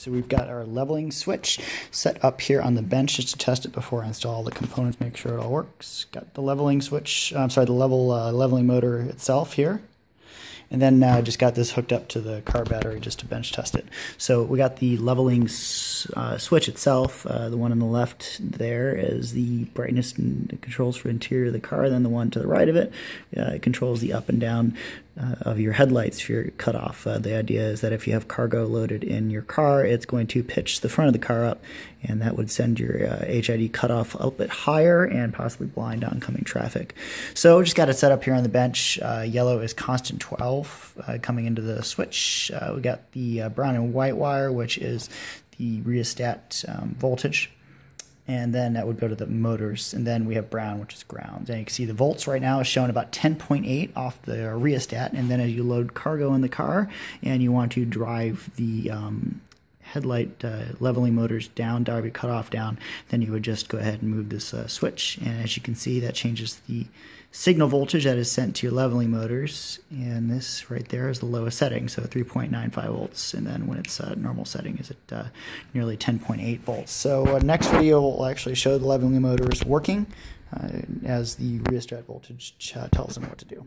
So we've got our leveling switch set up here on the bench just to test it before I install all the components, make sure it all works. Got the leveling switch, I'm sorry, the level uh, leveling motor itself here. And then uh, just got this hooked up to the car battery just to bench test it. So we got the leveling uh, switch itself. Uh, the one on the left there is the brightness and controls for interior of the car. Then the one to the right of it, uh, it controls the up and down uh, of your headlights for you're cut off. Uh, the idea is that if you have cargo loaded in your car, it's going to pitch the front of the car up, and that would send your HID cutoff a bit higher and possibly blind oncoming traffic. So just got it set up here on the bench. yellow is constant 12 uh, coming into the switch. Uh, we got the uh, brown and white wire, which is the rheostat um, voltage. And then that would go to the motors. And then we have brown, which is ground. And you can see the volts right now is showing about 10.8 off the rheostat. And then as you load cargo in the car and you want to drive the um, headlight uh, leveling motors down, drive cutoff down, then you would just go ahead and move this uh, switch. And as you can see, that changes the signal voltage that is sent to your leveling motors. And this right there is the lowest setting, so 3.95 volts. And then when it's uh, normal setting is at uh, nearly 10.8 volts. So uh, next video will actually show the leveling motors working uh, as the rheostat voltage tells them what to do.